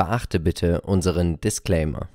Beachte bitte unseren Disclaimer.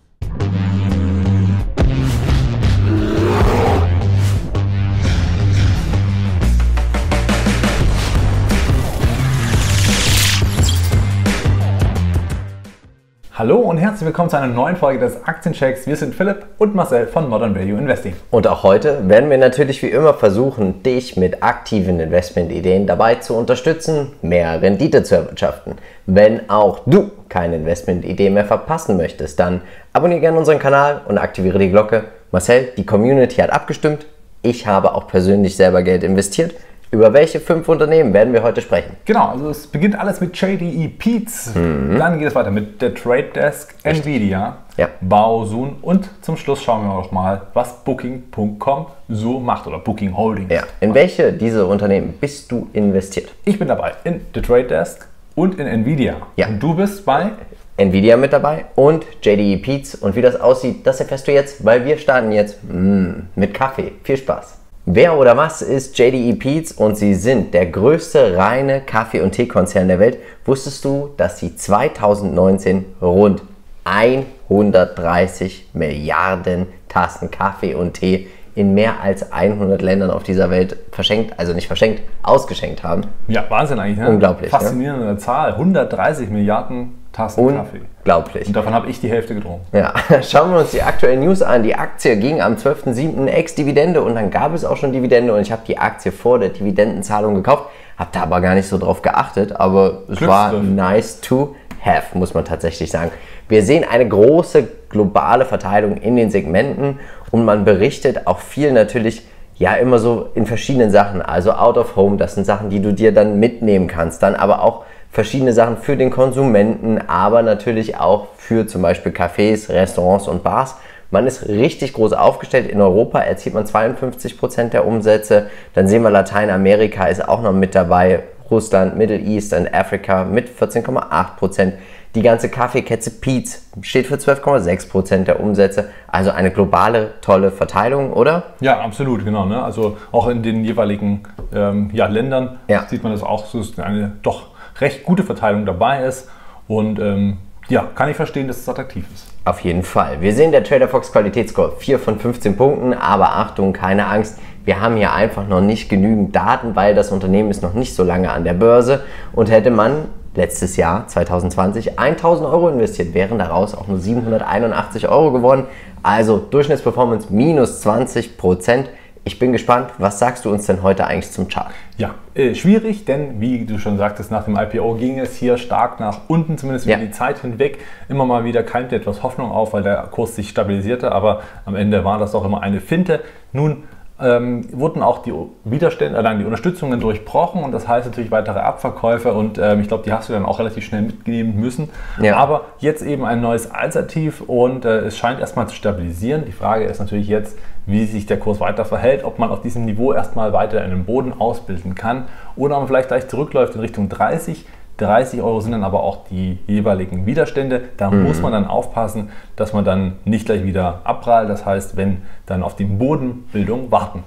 Hallo und herzlich willkommen zu einer neuen Folge des Aktienchecks. Wir sind Philipp und Marcel von Modern Value Investing. Und auch heute werden wir natürlich wie immer versuchen, dich mit aktiven Investmentideen dabei zu unterstützen, mehr Rendite zu erwirtschaften. Wenn auch du keine Investmentidee mehr verpassen möchtest, dann abonniere gerne unseren Kanal und aktiviere die Glocke. Marcel, die Community hat abgestimmt. Ich habe auch persönlich selber Geld investiert. Über welche fünf Unternehmen werden wir heute sprechen? Genau, also es beginnt alles mit JDE Peets, mhm. dann geht es weiter mit der Trade Desk, Richtig. Nvidia, ja. Baosun und zum Schluss schauen wir noch mal, was Booking.com so macht oder Booking Holdings. Ja. In welche dieser Unternehmen bist du investiert? Ich bin dabei in The Trade Desk und in Nvidia. Ja. Und du bist bei Nvidia mit dabei und JDE Peets. Und wie das aussieht, das erfährst du jetzt, weil wir starten jetzt mm, mit Kaffee. Viel Spaß! Wer oder was ist JDE Peets und sie sind der größte reine Kaffee- und Teekonzern der Welt? Wusstest du, dass sie 2019 rund 130 Milliarden Tassen Kaffee und Tee in mehr als 100 Ländern auf dieser Welt verschenkt, also nicht verschenkt, ausgeschenkt haben? Ja, Wahnsinn eigentlich. Ne? Unglaublich. Ne? Faszinierende ne? Zahl. 130 Milliarden Tassen Kaffee. Unglaublich. Und davon habe ich die Hälfte getrunken. Ja, schauen wir uns die aktuellen News an. Die Aktie ging am 12.07. ex-Dividende und dann gab es auch schon Dividende und ich habe die Aktie vor der Dividendenzahlung gekauft, habe da aber gar nicht so drauf geachtet, aber es war nice to have, muss man tatsächlich sagen. Wir sehen eine große globale Verteilung in den Segmenten und man berichtet auch viel natürlich ja immer so in verschiedenen Sachen. Also out of home, das sind Sachen, die du dir dann mitnehmen kannst. Dann aber auch verschiedene Sachen für den Konsumenten, aber natürlich auch für zum Beispiel Cafés, Restaurants und Bars. Man ist richtig groß aufgestellt. In Europa erzielt man 52 Prozent der Umsätze. Dann sehen wir Lateinamerika ist auch noch mit dabei. Russland, Middle East und Afrika mit 14,8%. Prozent. Die ganze Kaffeekette Peets steht für 12,6 Prozent der Umsätze. Also eine globale, tolle Verteilung, oder? Ja, absolut, genau. Ne? Also auch in den jeweiligen ähm, ja, Ländern ja. sieht man das auch, so eine doch recht gute Verteilung dabei ist. Und ähm, ja, kann ich verstehen, dass es attraktiv ist. Auf jeden Fall. Wir sehen der Trader Fox Qualitätsscore 4 von 15 Punkten, aber Achtung, keine Angst. Wir haben hier einfach noch nicht genügend Daten, weil das Unternehmen ist noch nicht so lange an der Börse und hätte man letztes Jahr 2020 1000 Euro investiert, wären daraus auch nur 781 Euro geworden. Also Durchschnittsperformance minus 20 Prozent. Ich bin gespannt, was sagst du uns denn heute eigentlich zum Chart? Ja, äh, schwierig, denn wie du schon sagtest, nach dem IPO ging es hier stark nach unten, zumindest über ja. die Zeit hinweg. Immer mal wieder keimte etwas Hoffnung auf, weil der Kurs sich stabilisierte, aber am Ende war das auch immer eine Finte. Nun ähm, wurden auch die Widerstände, äh, die Unterstützungen durchbrochen und das heißt natürlich weitere Abverkäufe und ähm, ich glaube, die hast du dann auch relativ schnell mitnehmen müssen. Ja. Aber jetzt eben ein neues Alternativ und äh, es scheint erstmal zu stabilisieren. Die Frage ist natürlich jetzt, wie sich der Kurs weiter verhält, ob man auf diesem Niveau erstmal weiter einen Boden ausbilden kann oder ob man vielleicht gleich zurückläuft in Richtung 30. 30 Euro sind dann aber auch die jeweiligen Widerstände. Da mhm. muss man dann aufpassen, dass man dann nicht gleich wieder abprallt. Das heißt, wenn dann auf die Bodenbildung warten.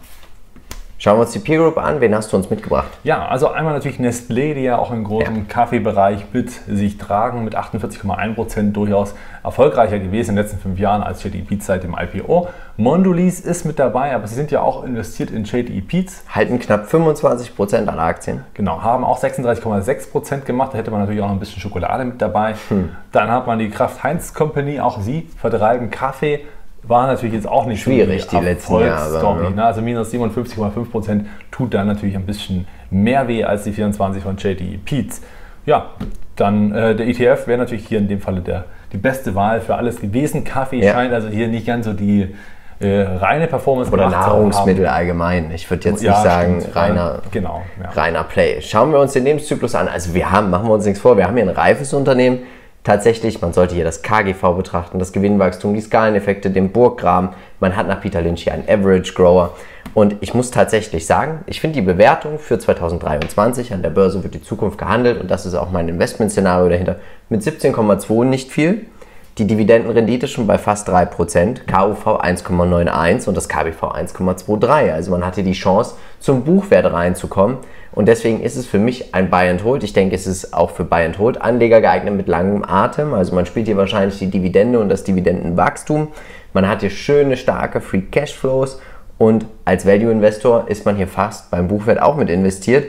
Schauen wir uns die Peer Group an. Wen hast du uns mitgebracht? Ja, also einmal natürlich Nestlé, die ja auch im großen ja. Kaffeebereich mit sich tragen, mit 48,1% durchaus erfolgreicher gewesen in den letzten fünf Jahren als JDE Peets seit dem IPO. Mondelez ist mit dabei, aber sie sind ja auch investiert in JDE Peets. Halten knapp 25% aller Aktien. Genau, haben auch 36,6% gemacht. Da hätte man natürlich auch noch ein bisschen Schokolade mit dabei. Hm. Dann hat man die Kraft Heinz Company, auch sie vertreiben Kaffee war natürlich jetzt auch nicht schwierig die, die letzten Jahre. Ne? Also minus 57,5 Prozent tut da natürlich ein bisschen mehr weh als die 24 von JD Peets. Ja, dann äh, der ETF wäre natürlich hier in dem Falle der, die beste Wahl für alles gewesen. Kaffee ja. scheint also hier nicht ganz so die äh, reine Performance oder Nahrungsmittel allgemein. Ich würde jetzt ja, nicht sagen stimmt, reiner, genau, ja. reiner Play. Schauen wir uns den Lebenszyklus an. Also wir haben, machen wir uns nichts vor, wir haben hier ein reifes Unternehmen tatsächlich, man sollte hier das KGV betrachten, das Gewinnwachstum, die Skaleneffekte, den Burggraben. Man hat nach Peter Lynch hier einen Average Grower. Und ich muss tatsächlich sagen, ich finde die Bewertung für 2023 an der Börse wird die Zukunft gehandelt und das ist auch mein Investmentszenario dahinter mit 17,2 nicht viel. die Dividendenrendite schon bei fast 3%, KUV 1,91 und das KBV 1,23. Also man hatte die Chance, zum Buchwert reinzukommen. Und deswegen ist es für mich ein Buy and Hold. Ich denke, es ist auch für Buy and Hold Anleger geeignet mit langem Atem. Also man spielt hier wahrscheinlich die Dividende und das Dividendenwachstum. Man hat hier schöne, starke Free Cash Flows und als Value Investor ist man hier fast beim Buchwert auch mit investiert.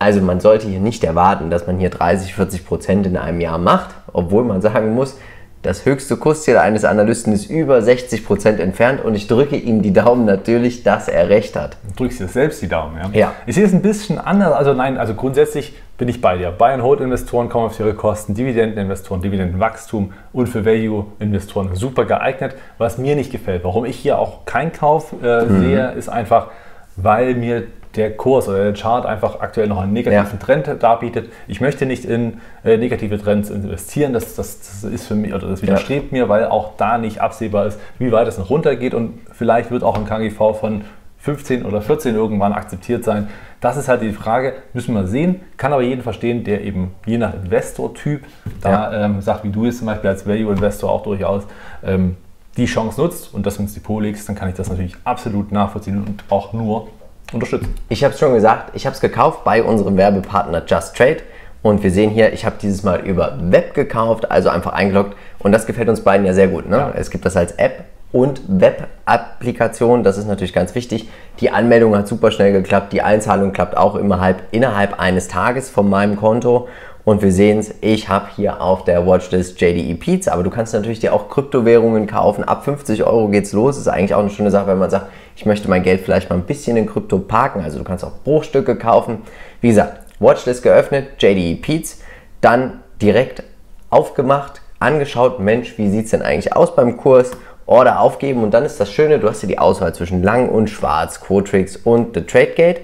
Also man sollte hier nicht erwarten, dass man hier 30, 40 Prozent in einem Jahr macht, obwohl man sagen muss, das höchste Kursziel eines Analysten ist über 60% entfernt und ich drücke ihm die Daumen natürlich, dass er recht hat. Du drückst dir selbst die Daumen, ja? Ja. Ich sehe es ein bisschen anders. Also nein, also grundsätzlich bin ich bei dir. Buy and Hold Investoren kommen auf ihre Kosten, Dividendeninvestoren, Dividendenwachstum und für Value Investoren super geeignet. Was mir nicht gefällt, warum ich hier auch keinen Kauf äh, mhm. sehe, ist einfach, weil mir der Kurs oder der Chart einfach aktuell noch einen negativen ja. Trend darbietet. Ich möchte nicht in äh, negative Trends investieren. Das, das, das, ist für mich oder das widerstrebt ja. mir, weil auch da nicht absehbar ist, wie weit es noch runtergeht und vielleicht wird auch ein KGV von 15 oder 14 irgendwann akzeptiert sein. Das ist halt die Frage, müssen wir sehen. Kann aber jeden verstehen, der eben je nach Investor-Typ da ja. ähm, sagt, wie du es zum Beispiel als Value-Investor auch durchaus ähm, die Chance nutzt und das ins Depot legst, dann kann ich das natürlich absolut nachvollziehen und auch nur unterstützen. Ich habe es schon gesagt, ich habe es gekauft bei unserem Werbepartner Just Trade. Und wir sehen hier, ich habe dieses Mal über Web gekauft, also einfach eingeloggt. Und das gefällt uns beiden ja sehr gut. Ne? Ja. Es gibt das als App und Web-Applikation. Das ist natürlich ganz wichtig. Die Anmeldung hat super schnell geklappt. Die Einzahlung klappt auch innerhalb, innerhalb eines Tages von meinem Konto. Und wir sehen es, ich habe hier auf der Watchlist JDE Peats, aber du kannst natürlich dir auch Kryptowährungen kaufen. Ab 50 Euro geht's los. Das ist eigentlich auch eine schöne Sache, wenn man sagt, ich möchte mein Geld vielleicht mal ein bisschen in Krypto parken. Also du kannst auch Bruchstücke kaufen. Wie gesagt, Watchlist geöffnet, JDE Peats, dann direkt aufgemacht, angeschaut, Mensch, wie sieht es denn eigentlich aus beim Kurs? Order aufgeben und dann ist das Schöne, du hast hier die Auswahl zwischen Lang und Schwarz, Quotrix und The Trade Gate.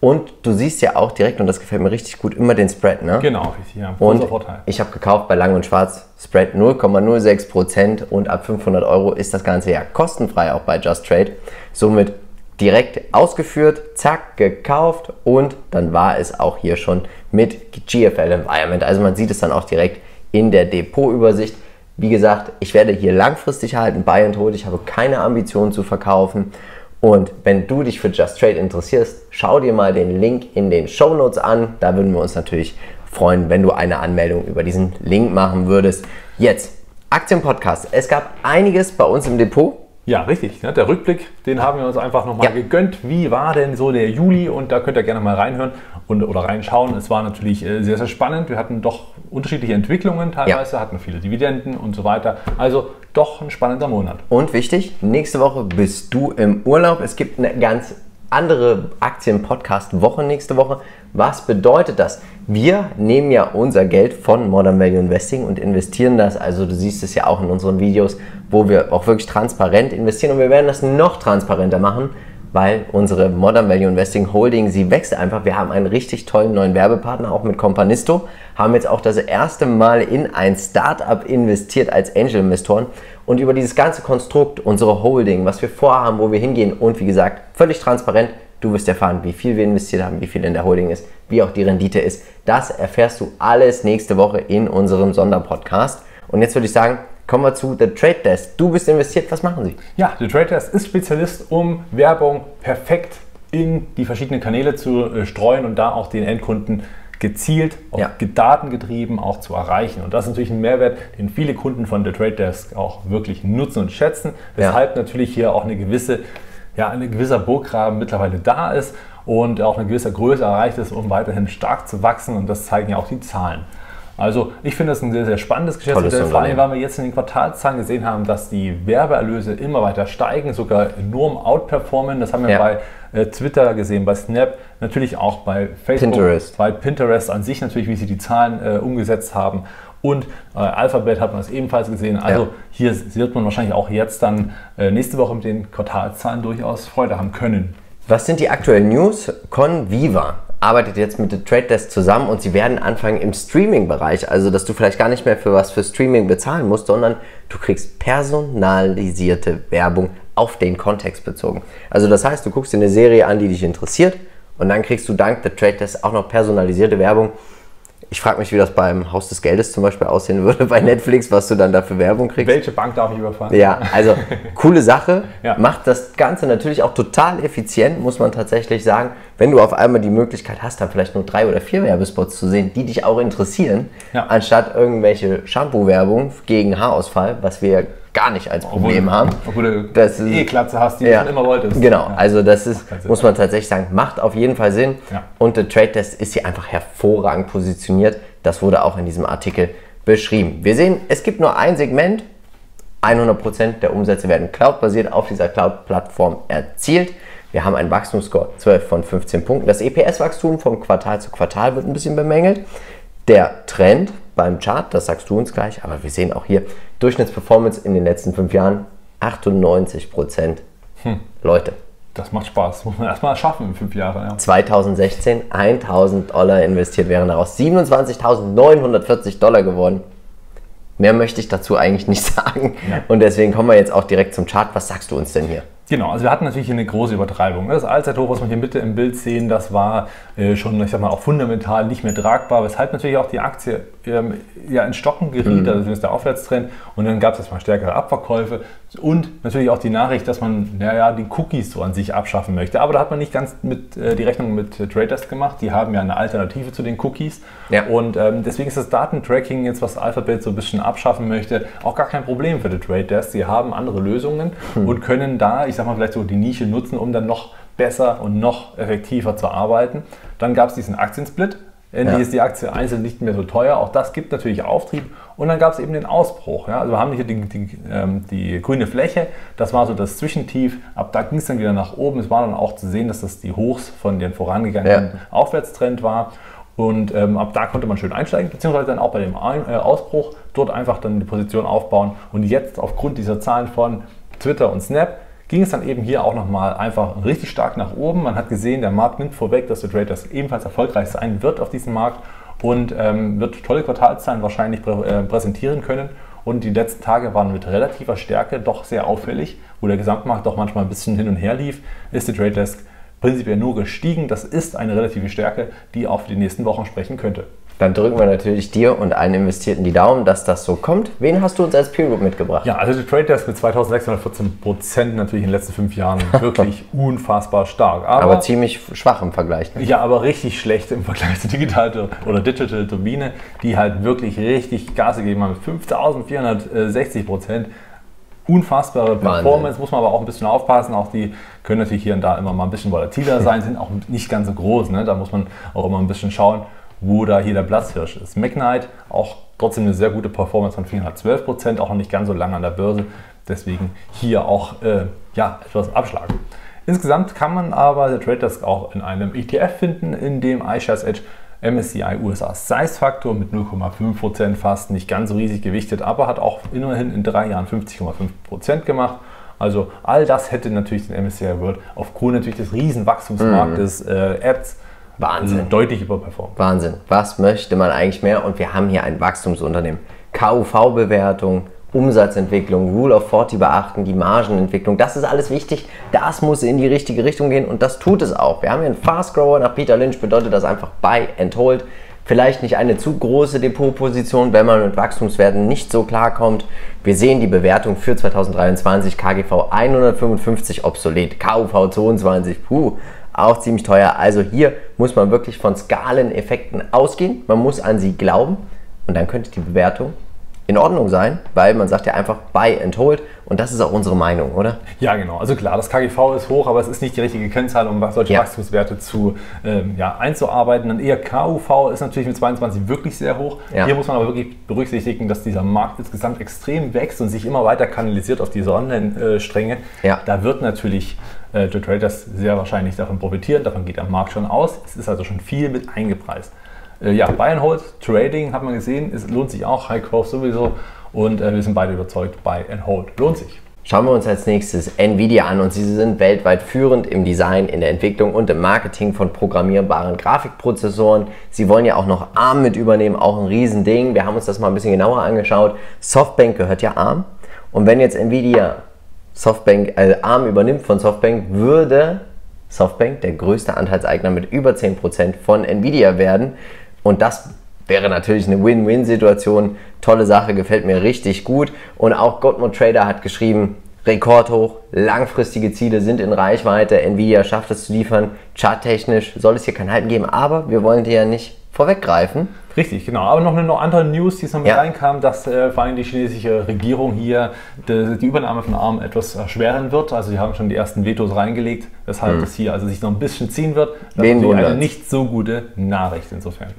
Und du siehst ja auch direkt, und das gefällt mir richtig gut, immer den Spread, ne? Genau, richtig, ja. Und Vorteil. ich habe gekauft bei Lang und Schwarz Spread 0,06% und ab 500 Euro ist das Ganze ja kostenfrei auch bei Just Trade. Somit direkt ausgeführt, zack, gekauft und dann war es auch hier schon mit GFL Environment. Also man sieht es dann auch direkt in der Depotübersicht. Wie gesagt, ich werde hier langfristig halten, Buy and Hold. Ich habe keine Ambition zu verkaufen und wenn du dich für Just Trade interessierst, schau dir mal den Link in den Show Notes an. Da würden wir uns natürlich freuen, wenn du eine Anmeldung über diesen Link machen würdest. Jetzt, Aktienpodcast. Es gab einiges bei uns im Depot. Ja, richtig. Ne? Der Rückblick, den haben wir uns einfach nochmal ja. gegönnt. Wie war denn so der Juli? Und da könnt ihr gerne mal reinhören und, oder reinschauen. Es war natürlich äh, sehr, sehr spannend. Wir hatten doch unterschiedliche Entwicklungen teilweise, ja. hatten viele Dividenden und so weiter. Also doch ein spannender Monat. Und wichtig, nächste Woche bist du im Urlaub. Es gibt eine ganz andere Aktien-Podcast-Woche nächste Woche. Was bedeutet das? Wir nehmen ja unser Geld von Modern Value Investing und investieren das. Also du siehst es ja auch in unseren Videos, wo wir auch wirklich transparent investieren und wir werden das noch transparenter machen, weil unsere Modern Value Investing Holding, sie wächst einfach. Wir haben einen richtig tollen neuen Werbepartner, auch mit Companisto, haben jetzt auch das erste Mal in ein Startup investiert als Angel-Investoren und über dieses ganze Konstrukt, unsere Holding, was wir vorhaben, wo wir hingehen und wie gesagt, völlig transparent. Du wirst erfahren, wie viel wir investiert haben, wie viel in der Holding ist, wie auch die Rendite ist. Das erfährst du alles nächste Woche in unserem Sonderpodcast. Und jetzt würde ich sagen, kommen wir zu The Trade Desk. Du bist investiert, was machen sie? Ja, The Trade Desk ist Spezialist, um Werbung perfekt in die verschiedenen Kanäle zu äh, streuen und da auch den Endkunden gezielt, auch ja. datengetrieben auch zu erreichen. Und das ist natürlich ein Mehrwert, den viele Kunden von The Trade Desk auch wirklich nutzen und schätzen, weshalb ja. natürlich hier auch eine gewisse, ja, ein gewisser Burggraben mittlerweile da ist und auch eine gewisse Größe erreicht ist, um weiterhin stark zu wachsen. Und das zeigen ja auch die Zahlen. Also ich finde das ein sehr, sehr spannendes Geschäftsmodell, vor allem weil wir jetzt in den Quartalszahlen gesehen haben, dass die Werbeerlöse immer weiter steigen, sogar enorm outperformen. Das haben wir ja. bei äh, Twitter gesehen, bei Snap, natürlich auch bei Facebook, Pinterest. bei Pinterest an sich natürlich, wie sie die Zahlen äh, umgesetzt haben. Und äh, Alphabet hat man es ebenfalls gesehen. Also ja. hier wird man wahrscheinlich auch jetzt dann äh, nächste Woche mit den Quartalszahlen durchaus Freude haben können. Was sind die aktuellen News? Conviva arbeitet jetzt mit der Trade Desk zusammen und sie werden anfangen im Streaming-Bereich, also dass du vielleicht gar nicht mehr für was für Streaming bezahlen musst, sondern du kriegst personalisierte Werbung auf den Kontext bezogen. Also das heißt, du guckst dir eine Serie an, die dich interessiert und dann kriegst du dank der Trade Desk auch noch personalisierte Werbung Ich frage mich, wie das beim Haus des Geldes zum Beispiel aussehen würde bei Netflix, was du dann da für Werbung kriegst. Welche Bank darf ich überfahren? Ja, also coole Sache. ja. Macht das Ganze natürlich auch total effizient, muss man tatsächlich sagen. Wenn du auf einmal die Möglichkeit hast, dann vielleicht nur drei oder vier Werbespots zu sehen, die dich auch interessieren, ja. anstatt irgendwelche Shampoo-Werbung gegen Haarausfall, was wir gar nicht als Problem obwohl, haben. Obwohl du das ist, eh Klatze hast, die ja, du schon immer wolltest. Genau, ja. also das ist, muss man tatsächlich sagen, macht auf jeden Fall Sinn. Ja. Und der Trade Test ist hier einfach hervorragend positioniert. Das wurde auch in diesem Artikel beschrieben. Wir sehen, es gibt nur ein Segment. 100% der Umsätze werden cloud-basiert auf dieser Cloud-Plattform erzielt. Wir haben einen Wachstumsscore 12 von 15 Punkten. Das EPS-Wachstum von Quartal zu Quartal wird ein bisschen bemängelt. Der Trend beim Chart, das sagst du uns gleich, aber wir sehen auch hier Durchschnittsperformance in den letzten fünf Jahren 98 Prozent. Hm. Leute. Das macht Spaß. Muss man erstmal schaffen in fünf Jahren. Ja. 2016 1000 Dollar investiert, wären daraus 27.940 Dollar geworden. Mehr möchte ich dazu eigentlich nicht sagen. Ja. Und deswegen kommen wir jetzt auch direkt zum Chart. Was sagst du uns denn hier? Genau, also wir hatten natürlich hier eine große Übertreibung. Das Allzeithoch, was wir hier Mitte im Bild sehen, das war äh, schon, ich sag mal, auch fundamental nicht mehr tragbar, weshalb natürlich auch die Aktie ähm, ja in Stocken geriet, mhm. also ist der Aufwärtstrend. Und dann gab es erstmal stärkere Abverkäufe und natürlich auch die Nachricht, dass man naja, die Cookies so an sich abschaffen möchte. Aber da hat man nicht ganz mit, äh, die Rechnung mit äh, Traders gemacht. Die haben ja eine Alternative zu den Cookies. Ja. Und ähm, deswegen ist das Datentracking jetzt, was Alphabet so ein bisschen abschaffen möchte, auch gar kein Problem für die Trade Desk. Sie haben andere Lösungen mhm. und können da, ich sag mal, vielleicht so die Nische nutzen, um dann noch besser und noch effektiver zu arbeiten. Dann gab es diesen Aktiensplit. Endlich ja. ist die Aktie einzeln nicht mehr so teuer. Auch das gibt natürlich Auftrieb. Und dann gab es eben den Ausbruch. Ja? Also wir haben hier die, die, ähm, die, grüne Fläche. Das war so das Zwischentief. Ab da ging es dann wieder nach oben. Es war dann auch zu sehen, dass das die Hochs von den vorangegangenen ja. Aufwärtstrend war. Und ähm, ab da konnte man schön einsteigen, beziehungsweise dann auch bei dem Ein äh, Ausbruch dort einfach dann die Position aufbauen. Und jetzt aufgrund dieser Zahlen von Twitter und Snap ging es dann eben hier auch nochmal einfach richtig stark nach oben. Man hat gesehen, der Markt nimmt vorweg, dass der Traders ebenfalls erfolgreich sein wird auf diesem Markt und ähm, wird tolle Quartalszahlen wahrscheinlich prä äh, präsentieren können. Und die letzten Tage waren mit relativer Stärke doch sehr auffällig, wo der Gesamtmarkt doch manchmal ein bisschen hin und her lief, ist der Trade Desk prinzipiell nur gestiegen. Das ist eine relative Stärke, die auch für die nächsten Wochen sprechen könnte. Dann drücken wir natürlich dir und allen Investierten die Daumen, dass das so kommt. Wen hast du uns als Peer Group mitgebracht? Ja, also der Trade Desk mit 2614 Prozent natürlich in den letzten fünf Jahren wirklich unfassbar stark. Aber, aber, ziemlich schwach im Vergleich. Ne? Ja, aber richtig schlecht im Vergleich zur Digital oder Digital Turbine, die halt wirklich richtig Gas gegeben haben. 5460 Prozent unfassbare Performance, Wahnsinn. muss man aber auch ein bisschen aufpassen. Auch die können natürlich hier und da immer mal ein bisschen volatiler sein, sind auch nicht ganz so groß. Ne? Da muss man auch immer ein bisschen schauen wo da hier der Platzhirsch ist. McKnight auch trotzdem eine sehr gute Performance von 412 Prozent, auch noch nicht ganz so lange an der Börse. Deswegen hier auch äh, ja, etwas abschlagen. Insgesamt kann man aber der Trade Desk auch in einem ETF finden, in dem iShares Edge MSCI USA Size Faktor mit 0,5% fast, nicht ganz so riesig gewichtet, aber hat auch immerhin in drei Jahren 50,5% gemacht. Also all das hätte natürlich den MSCI World aufgrund natürlich des riesen Wachstumsmarktes mhm. äh, Apps Wahnsinn. Also deutlich überperformt. Wahnsinn. Was möchte man eigentlich mehr? Und wir haben hier ein Wachstumsunternehmen. KUV-Bewertung, Umsatzentwicklung, Rule of 40 beachten, die Margenentwicklung, das ist alles wichtig. Das muss in die richtige Richtung gehen und das tut es auch. Wir haben hier einen Fast Grower nach Peter Lynch, bedeutet das einfach Buy and Hold. Vielleicht nicht eine zu große Depotposition, wenn man mit Wachstumswerten nicht so klarkommt. Wir sehen die Bewertung für 2023 KGV 155 obsolet, KUV 22, puh, auch ziemlich teuer. Also hier muss man wirklich von Skaleneffekten ausgehen. Man muss an sie glauben und dann könnte die Bewertung in Ordnung sein, weil man sagt ja einfach buy and hold und das ist auch unsere Meinung, oder? Ja, genau. Also klar, das KGV ist hoch, aber es ist nicht die richtige Kennzahl, um solche ja. Wachstumswerte zu ähm, ja, einzuarbeiten. Dann eher KUV ist natürlich mit 22 wirklich sehr hoch. Ja. Hier muss man aber wirklich berücksichtigen, dass dieser Markt insgesamt extrem wächst und sich immer weiter kanalisiert auf diese Online-Stränge. Ja. Da wird natürlich äh, Joe Traders sehr wahrscheinlich davon profitieren. Davon geht der Markt schon aus. Es ist also schon viel mit eingepreist. Äh, ja, Buy and Hold Trading hat man gesehen, es lohnt sich auch, High Growth sowieso. Und äh, wir sind beide überzeugt, Buy and Hold lohnt sich. Schauen wir uns als nächstes Nvidia an und sie sind weltweit führend im Design, in der Entwicklung und im Marketing von programmierbaren Grafikprozessoren. Sie wollen ja auch noch ARM mit übernehmen, auch ein Riesending. Wir haben uns das mal ein bisschen genauer angeschaut. Softbank gehört ja ARM und wenn jetzt Nvidia Softbank, äh, ARM übernimmt von Softbank, würde Softbank der größte Anteilseigner mit über 10% von Nvidia werden. Und das wäre natürlich eine Win-Win-Situation. Tolle Sache, gefällt mir richtig gut. Und auch Godmode Trader hat geschrieben, Rekordhoch, langfristige Ziele sind in Reichweite. Nvidia schafft es zu liefern. Charttechnisch soll es hier kein Halten geben, aber wir wollen dir ja nicht vorweggreifen. Richtig, genau. Aber noch eine noch andere News, die es noch mit ja. reinkam, dass äh, vor allem die chinesische Regierung hier die, die, Übernahme von ARM etwas erschweren wird. Also sie haben schon die ersten Vetos reingelegt, weshalb hm. hier also sich noch ein bisschen ziehen wird. Das ist eine nicht so gute Nachricht insofern.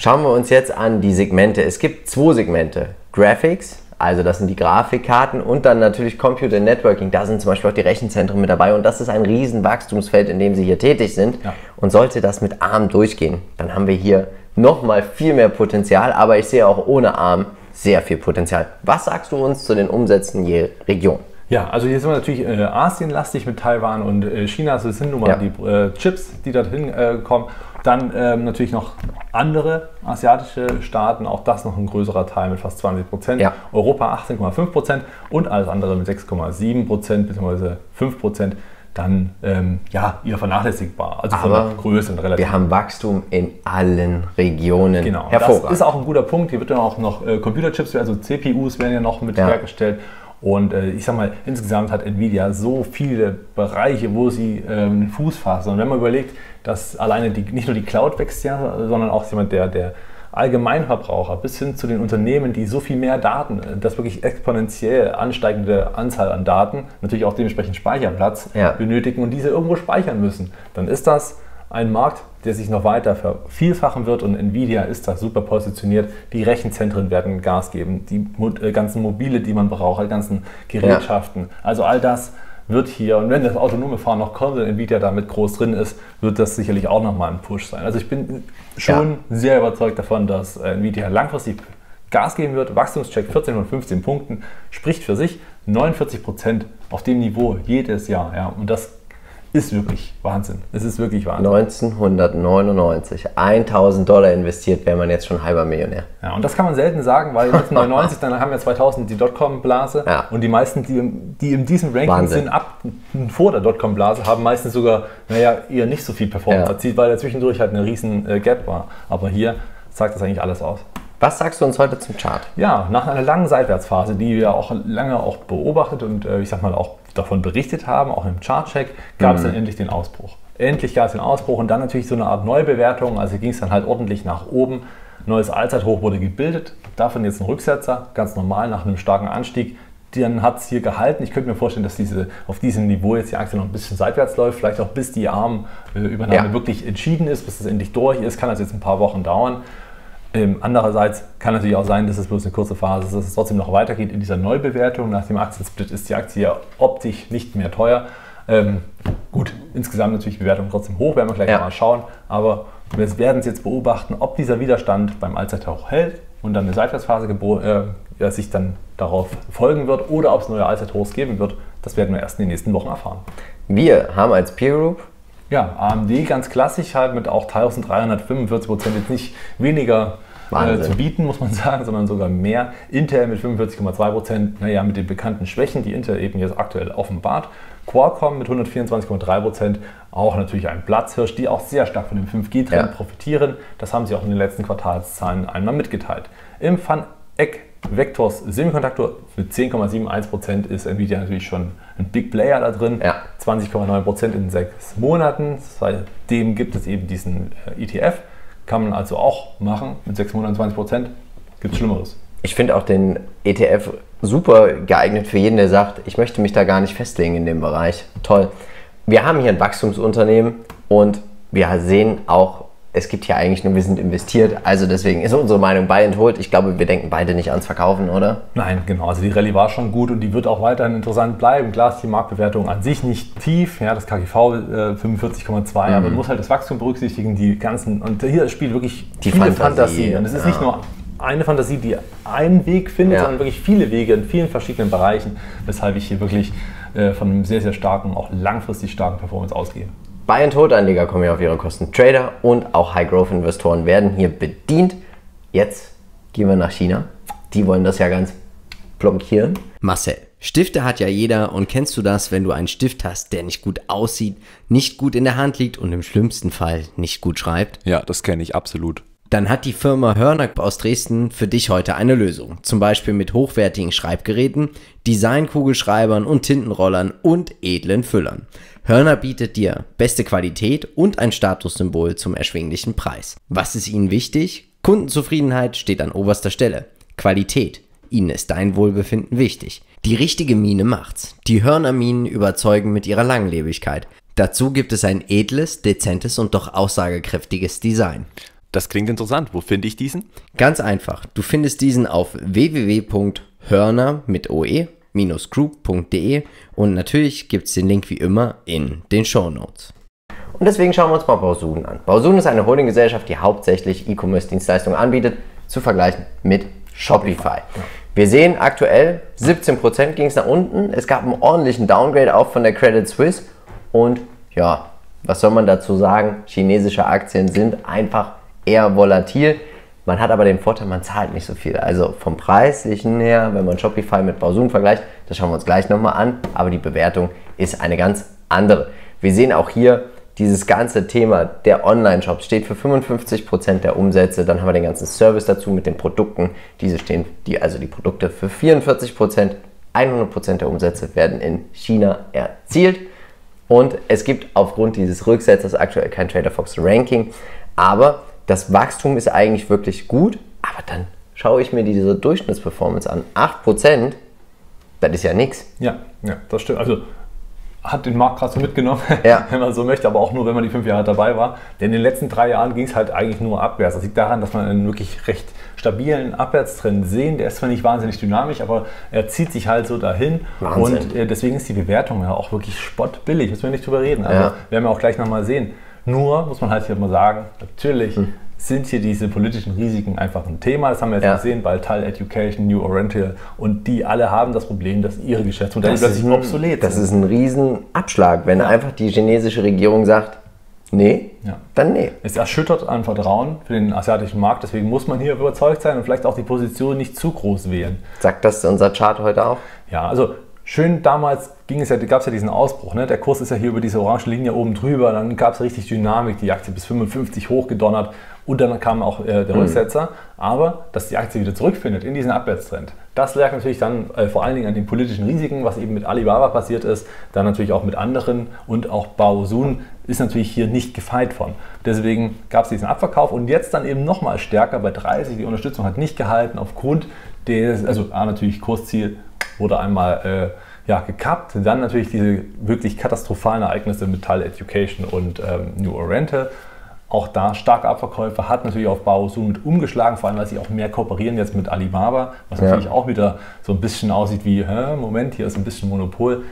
Schauen wir uns jetzt an die Segmente. Es gibt zwei Segmente. Graphics, also das sind die Grafikkarten und dann natürlich Computer Networking. Da sind zum Beispiel auch die Rechenzentren mit dabei und das ist ein riesen Wachstumsfeld, in dem sie hier tätig sind. Ja. Und sollte das mit ARM durchgehen, dann haben wir hier nochmal viel mehr Potenzial, aber ich sehe auch ohne ARM sehr viel Potenzial. Was sagst du uns zu den Umsätzen je Region? Ja, also hier sind wir natürlich äh, Asienlastig mit Taiwan und äh, China. Also das sind nun mal ja. die äh, Chips, die dorthin äh, kommen. Dann ähm, natürlich noch andere asiatische Staaten, auch das noch ein größerer Teil mit fast 20 Prozent. Ja. Europa 18,5 Prozent und alles andere mit 6,7 Prozent bzw. 5 Prozent. Dann ähm, ja, eher vernachlässigbar. Also von der Größe und relativ. Wir haben Wachstum in allen Regionen. Genau, das ist auch ein guter Punkt. Hier wird dann auch noch äh, Computerchips, also CPUs werden ja noch mit ja. hergestellt. Und äh, ich sag mal, insgesamt hat Nvidia so viele Bereiche, wo sie ähm, Fuß fassen. Und wenn man überlegt, dass alleine die, nicht nur die Cloud wächst ja, sondern auch jemand, der, der Allgemeinverbraucher bis hin zu den Unternehmen, die so viel mehr Daten, das wirklich exponentiell ansteigende Anzahl an Daten, natürlich auch dementsprechend Speicherplatz ja. benötigen und diese irgendwo speichern müssen, dann ist das ein Markt, der sich noch weiter vervielfachen wird und Nvidia ist da super positioniert. Die Rechenzentren werden Gas geben, die äh, ganzen Mobile, die man braucht, die ganzen Gerätschaften. Ja. Also all das wird hier, und wenn das autonome Fahren noch kommt und Nvidia damit groß drin ist, wird das sicherlich auch nochmal ein Push sein. Also ich bin schon ja. sehr überzeugt davon, dass äh, Nvidia langfristig Gas geben wird. Wachstumscheck 14 von 15 Punkten spricht für sich. 49 Prozent auf dem Niveau jedes Jahr. Ja. Und das ist wirklich Wahnsinn. Es ist wirklich Wahnsinn. 1999, 1000 Dollar investiert, wäre man jetzt schon halber Millionär. Ja, und das kann man selten sagen, weil 1999, dann haben wir 2000 die Dotcom-Blase ja. und die meisten, die, die in diesem Ranking Wahnsinn. sind, ab vor der Dotcom-Blase, haben meistens sogar, naja, eher nicht so viel Performance ja. erzielt, weil dazwischendurch halt eine riesen äh, Gap war. Aber hier sagt das eigentlich alles aus. Was sagst du uns heute zum Chart? Ja, nach einer langen Seitwärtsphase, die wir auch lange auch beobachtet und äh, ich sag mal auch davon berichtet haben, auch im Chartcheck, gab es mhm. dann endlich den Ausbruch. Endlich gab es den Ausbruch und dann natürlich so eine Art Neubewertung, also ging es dann halt ordentlich nach oben. Neues Allzeithoch wurde gebildet, davon jetzt ein Rücksetzer, ganz normal nach einem starken Anstieg. Dann hat es hier gehalten. Ich könnte mir vorstellen, dass diese, auf diesem Niveau jetzt die Aktie noch ein bisschen seitwärts läuft, vielleicht auch bis die Armübernahme ja. wirklich entschieden ist, bis es endlich durch ist, kann das jetzt ein paar Wochen dauern. Ähm, andererseits kann natürlich auch sein, dass es bloß eine kurze Phase ist, dass es trotzdem noch weitergeht in dieser Neubewertung. Nach dem Aktiensplit ist die Aktie ja optisch nicht mehr teuer. Ähm, gut, insgesamt natürlich die Bewertung trotzdem hoch, werden wir gleich ja. mal schauen. Aber wir werden es jetzt beobachten, ob dieser Widerstand beim Allzeithoch hält und dann eine Seitwärtsphase äh, sich dann darauf folgen wird oder ob es neue Allzeithochs geben wird. Das werden wir erst in den nächsten Wochen erfahren. Wir haben als Peer Group ja, AMD ganz klassisch halt mit auch 1345 Prozent jetzt nicht weniger äh, zu bieten, muss man sagen, sondern sogar mehr. Intel mit 45,2 Prozent, naja, mit den bekannten Schwächen, die Intel eben jetzt aktuell offenbart. Qualcomm mit 124,3 Prozent, auch natürlich ein Platzhirsch, die auch sehr stark von dem 5G-Trend ja. profitieren. Das haben sie auch in den letzten Quartalszahlen einmal mitgeteilt. Im Van Eck Vectors Semiconductor mit 10,71% ist Nvidia natürlich schon ein Big Player da drin. Ja. 20,9% in sechs Monaten. Seitdem gibt es eben diesen äh, ETF. Kann man also auch machen mit sechs Monaten 20%. Gibt es Schlimmeres. Ich finde auch den ETF super geeignet für jeden, der sagt, ich möchte mich da gar nicht festlegen in dem Bereich. Toll. Wir haben hier ein Wachstumsunternehmen und wir sehen auch es gibt hier eigentlich nur, wir sind investiert. Also deswegen ist unsere Meinung buy and hold. Ich glaube, wir denken beide nicht ans Verkaufen, oder? Nein, genau. Also die Rallye war schon gut und die wird auch weiterhin interessant bleiben. Klar ist die Marktbewertung an sich nicht tief. Ja, das KGV äh, 45,2, mhm. aber man muss halt das Wachstum berücksichtigen, die ganzen. Und hier spielt wirklich die viele Fantasie. Fantasie. Und es ist ja. nicht nur eine Fantasie, die einen Weg findet, ja. sondern wirklich viele Wege in vielen verschiedenen Bereichen, weshalb ich hier wirklich äh, von einem sehr, sehr starken, auch langfristig starken Performance ausgehe. Buy- and Hold-Anleger kommen hier auf ihre Kosten. Trader und auch High-Growth-Investoren werden hier bedient. Jetzt gehen wir nach China. Die wollen das ja ganz blockieren. Marcel, Stifte hat ja jeder und kennst du das, wenn du einen Stift hast, der nicht gut aussieht, nicht gut in der Hand liegt und im schlimmsten Fall nicht gut schreibt? Ja, das kenne ich absolut. Dann hat die Firma Hörner aus Dresden für dich heute eine Lösung. Zum Beispiel mit hochwertigen Schreibgeräten, Designkugelschreibern und Tintenrollern und edlen Füllern. Hörner bietet dir beste Qualität und ein Statussymbol zum erschwinglichen Preis. Was ist ihnen wichtig? Kundenzufriedenheit steht an oberster Stelle. Qualität. Ihnen ist dein Wohlbefinden wichtig. Die richtige Mine macht's. Die Hörnerminen überzeugen mit ihrer Langlebigkeit. Dazu gibt es ein edles, dezentes und doch aussagekräftiges Design. Das klingt interessant. Wo finde ich diesen? Ganz einfach. Du findest diesen auf www.hörner mit oe-group.de und natürlich gibt es den Link wie immer in den Show Notes. Und deswegen schauen wir uns mal Bausun an. Bausun ist eine Holdinggesellschaft, die hauptsächlich E-Commerce-Dienstleistungen anbietet, zu vergleichen mit Shopify. Wir sehen aktuell 17% ging es nach unten. Es gab einen ordentlichen Downgrade auch von der Credit Suisse. Und ja, was soll man dazu sagen? Chinesische Aktien sind einfach eher volatil. Man hat aber den Vorteil, man zahlt nicht so viel. Also vom Preislichen her, wenn man Shopify mit Bausum vergleicht, das schauen wir uns gleich nochmal an, aber die Bewertung ist eine ganz andere. Wir sehen auch hier, dieses ganze Thema der Online-Shops steht für 55% der Umsätze. Dann haben wir den ganzen Service dazu mit den Produkten. Diese stehen, die, also die Produkte für 44%. 100% der Umsätze werden in China erzielt. Und es gibt aufgrund dieses Rücksetzers aktuell kein TraderFox Ranking. Aber das Wachstum ist eigentlich wirklich gut. Aber dann schaue ich mir diese Durchschnittsperformance an. 8%, das ist ja nichts. Ja, ja, das stimmt. Also hat den Markt gerade so mitgenommen, ja. wenn man so möchte, aber auch nur, wenn man die fünf Jahre dabei war. Denn in den letzten drei Jahren ging es halt eigentlich nur abwärts. Das liegt daran, dass man einen wirklich recht stabilen Abwärtstrend sehen. Der ist zwar nicht wahnsinnig dynamisch, aber er zieht sich halt so dahin. Wahnsinn. Und äh, deswegen ist die Bewertung ja auch wirklich spottbillig. Müssen wir nicht drüber reden. Also ja. werden wir auch gleich nochmal sehen. Nur muss man halt hier mal sagen, natürlich hm sind hier diese politischen Risiken einfach ein Thema. Das haben wir jetzt ja. gesehen bei Tal Education, New Oriental und die alle haben das Problem, dass ihre Geschäftsmodelle plötzlich ein, obsolet das sind. Das ist ein Riesenabschlag, wenn ja. einfach die chinesische Regierung sagt, nee, ja. dann nee. Es erschüttert an Vertrauen für den asiatischen Markt, deswegen muss man hier überzeugt sein und vielleicht auch die Position nicht zu groß wählen. Sagt das unser Chart heute auch? Ja, also Schön damals ging es ja, gab es ja diesen Ausbruch. Ne? Der Kurs ist ja hier über diese orange Linie oben drüber. Dann gab es richtig Dynamik, die Aktie bis 55 hochgedonnert und dann kam auch äh, der mhm. Rücksetzer. Aber dass die Aktie wieder zurückfindet in diesen Abwärtstrend, das lag natürlich dann äh, vor allen Dingen an den politischen Risiken, was eben mit Alibaba passiert ist, dann natürlich auch mit anderen und auch Baosun ist natürlich hier nicht gefeit von. Deswegen gab es diesen Abverkauf und jetzt dann eben nochmal stärker bei 30. Die Unterstützung hat nicht gehalten aufgrund des, also A, natürlich Kursziel wurde einmal äh, ja, gekappt. Dann natürlich diese wirklich katastrophalen Ereignisse mit Metall Education und ähm, New Oriental. Auch da starke Abverkäufe, hat natürlich auf Baosun mit umgeschlagen, vor allem weil sie auch mehr kooperieren jetzt mit Alibaba, was ja. natürlich auch wieder so ein bisschen aussieht wie, hä, Moment, hier ist ein bisschen Monopol.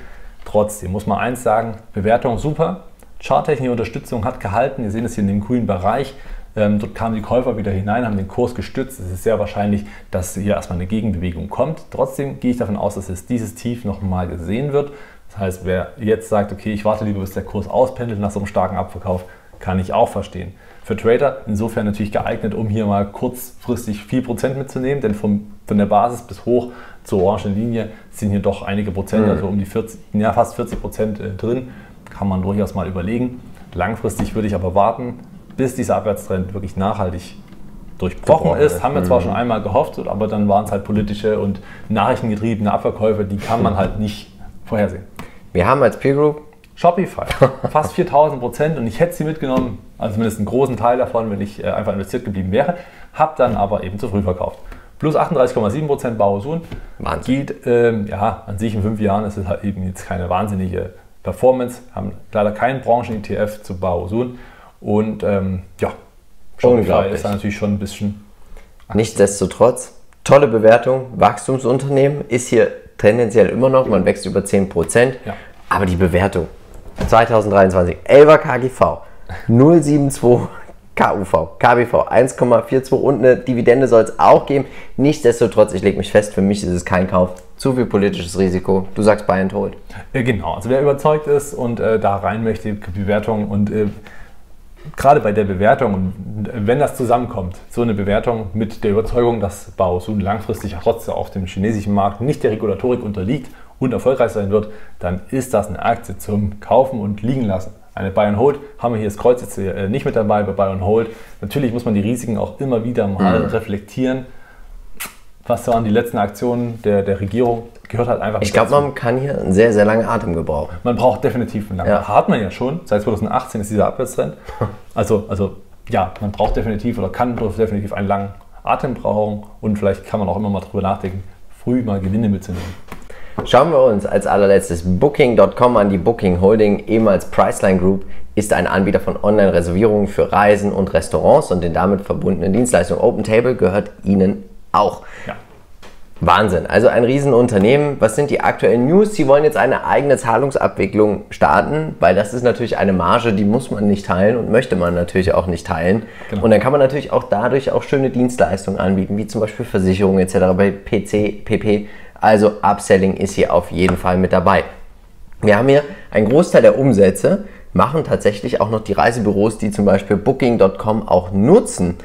Trotzdem muss man eins sagen, Bewertung super, charttechnische Unterstützung hat gehalten, ihr seht es hier in dem grünen Bereich, ähm, dort kamen die Käufer wieder hinein, haben den Kurs gestützt. Es ist sehr wahrscheinlich, dass hier erstmal eine Gegenbewegung kommt. Trotzdem gehe ich davon aus, dass es dieses Tief nochmal gesehen wird. Das heißt, wer jetzt sagt, okay, ich warte lieber, bis der Kurs auspendelt nach so einem starken Abverkauf, kann ich auch verstehen. Für Trader insofern natürlich geeignet, um hier mal kurzfristig 4% mitzunehmen, denn vom, von der Basis bis hoch zur orangen Linie sind hier doch einige Prozent, mhm. also um die 40, ja, fast 40 Prozent äh, drin. Kann man durchaus mal überlegen. Langfristig würde ich aber warten, bis dieser Abwärtstrend wirklich nachhaltig durchbrochen ist. Haben wir zwar schon mhm. einmal gehofft, aber dann waren es halt politische und nachrichtengetriebene Abverkäufe, die kann man halt nicht vorhersehen. Wir haben als Peer Group Shopify, fast 4000 Prozent und ich hätte sie mitgenommen, also zumindest einen großen Teil davon, wenn ich äh, einfach investiert geblieben wäre, habe dann aber eben zu früh verkauft. Plus 38,7 Prozent Baosun. Wahnsinn. Geht, ähm, ja, an sich in fünf Jahren ist es halt eben jetzt keine wahnsinnige Performance, haben leider keinen Branchen-ETF zu Baosun und ähm, ja, Shopify ist da natürlich schon ein bisschen. Nichtsdestotrotz, tolle Bewertung, Wachstumsunternehmen ist hier tendenziell immer noch, man wächst über 10%, ja. aber die Bewertung 2023, 11 KGV, 072 KUV, KBV 1,42 und eine Dividende soll es auch geben. Nichtsdestotrotz, ich lege mich fest, für mich ist es kein Kauf. Zu viel politisches Risiko. Du sagst and Hold. Ja, genau, also wer überzeugt ist und äh, da rein möchte, Bewertung und äh, gerade bei der Bewertung, wenn das zusammenkommt, so eine Bewertung mit der Überzeugung, dass Baosun langfristig trotzdem auf dem chinesischen Markt nicht der Regulatorik unterliegt und erfolgreich sein wird, dann ist das eine Aktie zum Kaufen und liegen lassen. Eine Buy and Hold haben wir hier das Kreuz jetzt äh, nicht mit dabei bei Buy and Hold. Natürlich muss man die Risiken auch immer wieder mal mhm. reflektieren. Was waren die letzten Aktionen der, der Regierung? Gehört halt einfach. Ich glaube, man kann hier einen sehr, sehr langen Atem gebrauchen. Man braucht definitiv einen langen. Ja. Hat man ja schon. Seit 2018 ist dieser Abwärtstrend. Also, also ja, man braucht definitiv oder kann definitiv einen langen Atem brauchen und vielleicht kann man auch immer mal drüber nachdenken, früh mal Gewinne mitzunehmen. Schauen wir uns als allerletztes Booking.com an. Die Booking Holding, ehemals Priceline Group, ist ein Anbieter von Online-Reservierungen für Reisen und Restaurants und den damit verbundenen Dienstleistungen. OpenTable gehört ihnen auch. Ja. Wahnsinn. Also ein Riesenunternehmen. Was sind die aktuellen News? Sie wollen jetzt eine eigene Zahlungsabwicklung starten, weil das ist natürlich eine Marge, die muss man nicht teilen und möchte man natürlich auch nicht teilen. Genau. Und dann kann man natürlich auch dadurch auch schöne Dienstleistungen anbieten, wie zum Beispiel Versicherungen etc. bei PC, PP. Also Upselling ist hier auf jeden Fall mit dabei. Wir haben hier einen Großteil der Umsätze machen tatsächlich auch noch die Reisebüros, die zum Beispiel Booking.com auch nutzen.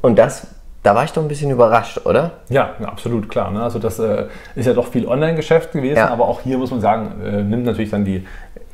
Und das da war ich doch ein bisschen überrascht, oder? Ja, absolut, klar. Ne? Also das äh, ist ja doch viel Online-Geschäft gewesen, ja. aber auch hier muss man sagen, äh, nimmt natürlich dann die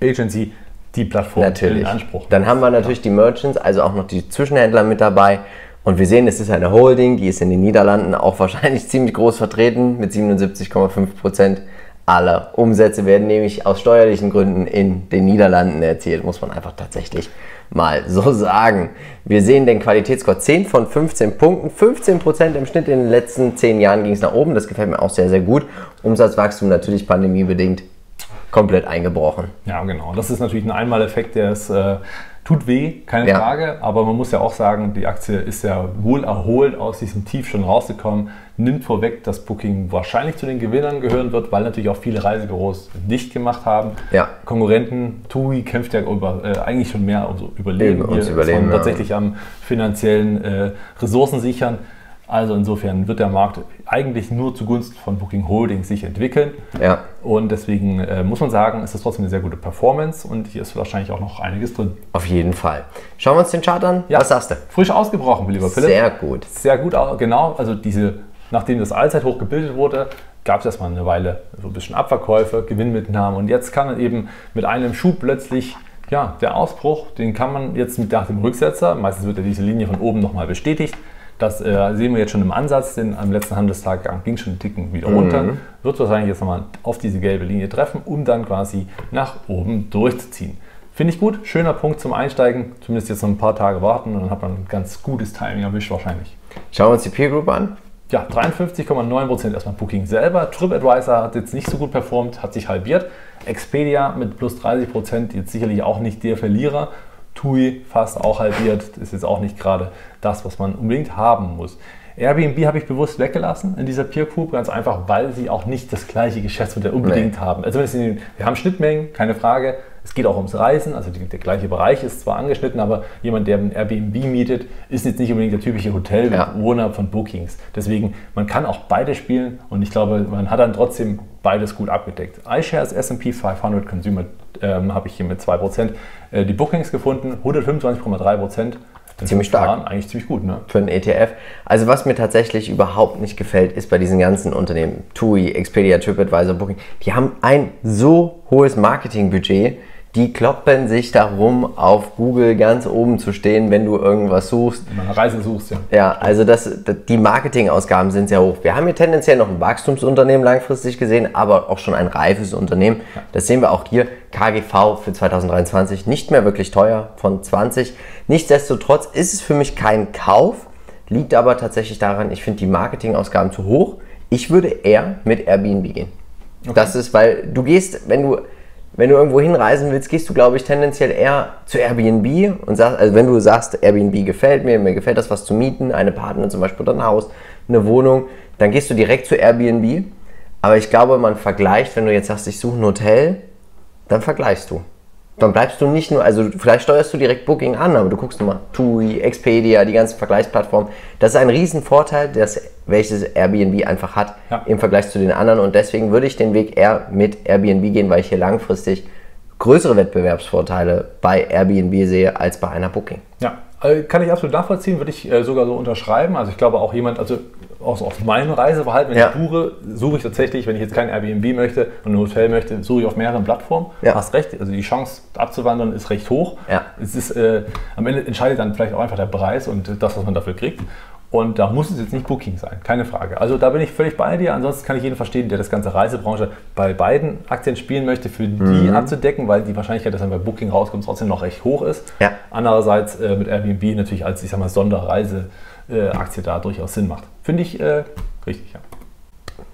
Agency die Plattform natürlich. in Anspruch. Dann haben wir natürlich ja. die Merchants, also auch noch die Zwischenhändler mit dabei. Und wir sehen, es ist eine Holding, die ist in den Niederlanden auch wahrscheinlich ziemlich groß vertreten mit 77,5 Prozent aller Umsätze werden nämlich aus steuerlichen Gründen in den Niederlanden erzielt, muss man einfach tatsächlich mal so sagen. Wir sehen den Qualitätsscore 10 von 15 Punkten, 15 Prozent im Schnitt in den letzten 10 Jahren ging es nach oben, das gefällt mir auch sehr, sehr gut. Umsatzwachstum natürlich pandemiebedingt komplett eingebrochen. Ja, genau. Das ist natürlich ein Einmaleffekt, der ist äh, Tut weh, keine ja. Frage, aber man muss ja auch sagen, die Aktie ist ja wohl erholt aus diesem Tief schon rausgekommen, nimmt vorweg, dass Booking wahrscheinlich zu den Gewinnern gehören wird, weil natürlich auch viele Reisebüros dicht gemacht haben. Ja. Konkurrenten, TUI kämpft ja über, äh, eigentlich schon mehr um so Überleben, Über, hier, überleben ja. tatsächlich am finanziellen äh, Ressourcen sichern. Also insofern wird der Markt eigentlich nur zugunsten von Booking Holdings sich entwickeln. Ja. Und deswegen äh, muss man sagen, ist das trotzdem eine sehr gute Performance und hier ist wahrscheinlich auch noch einiges drin. Auf jeden Fall. Schauen wir uns den Chart an. Ja. Was sagst du? Frisch ausgebrochen, lieber Philipp. Sehr gut. Sehr gut, genau. Also diese, nachdem das Allzeithoch gebildet wurde, gab es erstmal eine Weile so ein bisschen Abverkäufe, Gewinnmitnahmen und jetzt kann man eben mit einem Schub plötzlich ja, der Ausbruch, den kann man jetzt nach dem Rücksetzer, meistens wird ja diese Linie von oben nochmal bestätigt, das äh, sehen wir jetzt schon im Ansatz, denn am letzten Handelstag ging schon ein Ticken wieder runter. Mhm. Wird wahrscheinlich jetzt nochmal auf diese gelbe Linie treffen, um dann quasi nach oben durchzuziehen. Finde ich gut, schöner Punkt zum Einsteigen. Zumindest jetzt noch ein paar Tage warten und dann hat man ein ganz gutes Timing erwischt wahrscheinlich. Schauen wir uns die Peer Group an. Ja, 53,9% erstmal Booking selber. TripAdvisor hat jetzt nicht so gut performt, hat sich halbiert. Expedia mit plus 30% jetzt sicherlich auch nicht der Verlierer. TUI fast auch halbiert, ist jetzt auch nicht gerade das, was man unbedingt haben muss. Airbnb habe ich bewusst weggelassen in dieser Peer Group, ganz einfach, weil sie auch nicht das gleiche Geschäftsmodell unbedingt nee. haben. Also wir haben Schnittmengen, keine Frage. Es geht auch ums Reisen, also der gleiche Bereich ist zwar angeschnitten, aber jemand, der ein Airbnb mietet, ist jetzt nicht unbedingt der typische Hotelbewohner ja. von Bookings. Deswegen, man kann auch beide spielen und ich glaube, man hat dann trotzdem beides gut abgedeckt. iShares S&P 500 Consumer ähm, habe ich hier mit 2%. Äh, die Bookings gefunden, 125,3%. Ziemlich stark. Eigentlich ziemlich gut, ne? Für einen ETF. Also was mir tatsächlich überhaupt nicht gefällt, ist bei diesen ganzen Unternehmen, TUI, Expedia, TripAdvisor, Booking, die haben ein so hohes Marketingbudget, die kloppen sich darum, auf Google ganz oben zu stehen, wenn du irgendwas suchst. Wenn du Reise suchst, ja. Ja, also das, die Marketingausgaben sind sehr hoch. Wir haben hier tendenziell noch ein Wachstumsunternehmen langfristig gesehen, aber auch schon ein reifes Unternehmen. Das sehen wir auch hier. KGV für 2023 nicht mehr wirklich teuer von 20. Nichtsdestotrotz ist es für mich kein Kauf, liegt aber tatsächlich daran, ich finde die Marketingausgaben zu hoch. Ich würde eher mit Airbnb gehen. Okay. Das ist, weil du gehst, wenn du wenn du irgendwo hinreisen willst, gehst du, glaube ich, tendenziell eher zu Airbnb und sagst, also wenn du sagst, Airbnb gefällt mir, mir gefällt das, was zu mieten, eine Partner zum Beispiel oder ein Haus, eine Wohnung, dann gehst du direkt zu Airbnb. Aber ich glaube, man vergleicht, wenn du jetzt sagst, ich suche ein Hotel, dann vergleichst du. Dann bleibst du nicht nur, also vielleicht steuerst du direkt Booking an, aber du guckst nochmal TUI, Expedia, die ganzen Vergleichsplattformen. Das ist ein Riesenvorteil, das, welches Airbnb einfach hat ja. im Vergleich zu den anderen. Und deswegen würde ich den Weg eher mit Airbnb gehen, weil ich hier langfristig größere Wettbewerbsvorteile bei Airbnb sehe als bei einer Booking. Ja, äh, kann ich absolut nachvollziehen, würde ich äh, sogar so unterschreiben. Also ich glaube auch jemand, also aus, aus meinem Reiseverhalten, wenn Ja. ich buche, suche ich tatsächlich, wenn ich jetzt kein Airbnb möchte und ein Hotel möchte, suche ich auf mehreren Plattformen. Ja. Hast recht, also die Chance abzuwandern ist recht hoch. Ja. Es ist, äh, am Ende entscheidet dann vielleicht auch einfach der Preis und das, was man dafür kriegt. Und da muss es jetzt nicht Booking sein, keine Frage. Also da bin ich völlig bei dir. Ansonsten kann ich jeden verstehen, der das ganze Reisebranche bei beiden Aktien spielen möchte, für die Mhm. abzudecken, weil die Wahrscheinlichkeit, dass dann bei Booking rauskommt, trotzdem noch recht hoch ist. Ja. Andererseits äh, mit Airbnb natürlich als, ich sag mal, Sonderreise äh, da durchaus Sinn macht. Finde ich äh, richtig, ja.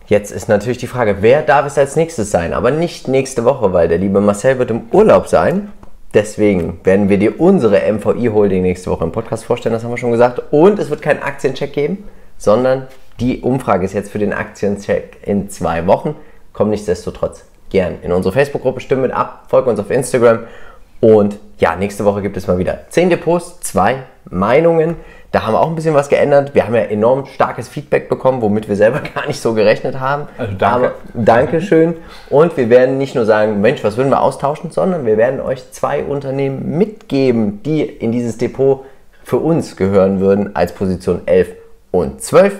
Jetzt ist natürlich die Frage, wer darf es als nächstes sein? Aber nicht nächste Woche, weil der liebe Marcel wird im Urlaub sein. Deswegen werden wir dir unsere MVI Holding nächste Woche im Podcast vorstellen, das haben wir schon gesagt. Und es wird keinen Aktiencheck geben, sondern die Umfrage ist jetzt für den Aktiencheck in zwei Wochen. Komm nichtsdestotrotz gern in unsere Facebook-Gruppe, stimm mit ab, folge uns auf Instagram. Und ja, nächste Woche gibt es mal wieder 10 Depots, zwei Meinungen. Da haben wir auch ein bisschen was geändert. Wir haben ja enorm starkes Feedback bekommen, womit wir selber gar nicht so gerechnet haben. Also danke. Aber Dankeschön. Und wir werden nicht nur sagen, Mensch, was würden wir austauschen, sondern wir werden euch zwei Unternehmen mitgeben, die in dieses Depot für uns gehören würden als Position 11 und 12.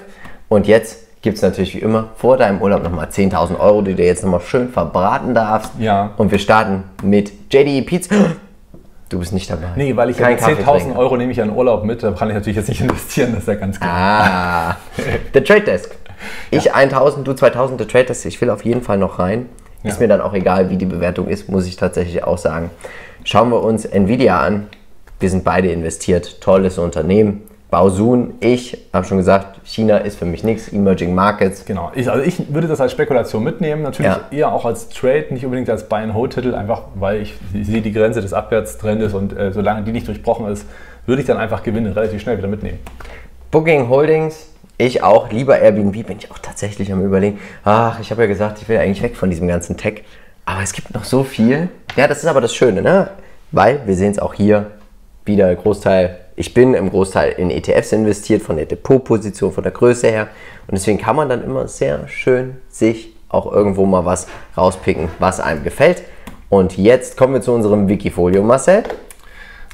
Und jetzt gibt es natürlich wie immer vor deinem Urlaub nochmal 10.000 Euro, die du jetzt nochmal schön verbraten darfst. Ja. Und wir starten mit JDE Pizza. Du bist nicht dabei. Nee, weil ich ja 10.000 Kaffeetrinker. Euro nehme ich ja in Urlaub mit, da kann ich natürlich jetzt nicht investieren, das ist ja ganz klar. Ah, der Trade Desk. Ich 1000, du 2000, der Trade Desk. Ich will auf jeden Fall noch rein. Ist Ja. mir dann auch egal, wie die Bewertung ist, muss ich tatsächlich auch sagen. Schauen wir uns Nvidia an. Wir sind beide investiert. Tolles Unternehmen. Baosun, ich habe schon gesagt, China ist für mich nichts. Emerging Markets. Genau, ich, also ich würde das als Spekulation mitnehmen, natürlich Ja. eher auch als Trade, nicht unbedingt als Buy-and-Hold-Titel, einfach weil ich, ich sehe die Grenze des Abwärtstrendes und äh, solange die nicht durchbrochen ist, würde ich dann einfach Gewinne relativ schnell wieder mitnehmen. Booking Holdings, ich auch. Lieber Airbnb bin ich auch tatsächlich am überlegen. Ach, ich habe ja gesagt, ich will eigentlich weg von diesem ganzen Tech. Aber es gibt noch so viel. Ja, das ist aber das Schöne, ne? Weil wir sehen es auch hier wieder Großteil. Ich bin im Großteil in ETFs investiert, von der Depotposition, von der Größe her. Und deswegen kann man dann immer sehr schön sich auch irgendwo mal was rauspicken, was einem gefällt. Und jetzt kommen wir zu unserem Wikifolio, Marcel.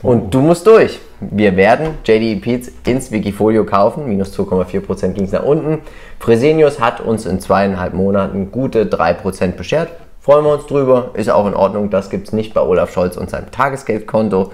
Und du musst durch. Wir werden JDE Peets ins Wikifolio kaufen. Minus 2,4% ging es nach unten. Fresenius hat uns in zweieinhalb Monaten gute 3% beschert. Freuen wir uns drüber. Ist auch in Ordnung. Das gibt es nicht bei Olaf Scholz und seinem Tagesgeldkonto.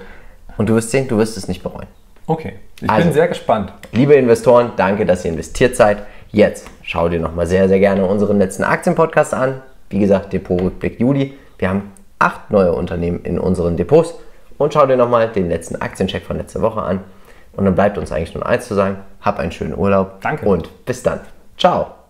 Und du wirst sehen, du wirst es nicht bereuen. Okay, ich Also. bin sehr gespannt. Liebe Investoren, danke, dass ihr investiert seid. Jetzt schau dir nochmal sehr, sehr gerne unseren letzten Aktienpodcast an. Wie gesagt, Depotrückblick Juli. Wir haben acht neue Unternehmen in unseren Depots. Und schau dir nochmal den letzten Aktiencheck von letzter Woche an. Und dann bleibt uns eigentlich nur eins zu sagen. Hab einen schönen Urlaub. Danke. Und bis dann. Ciao.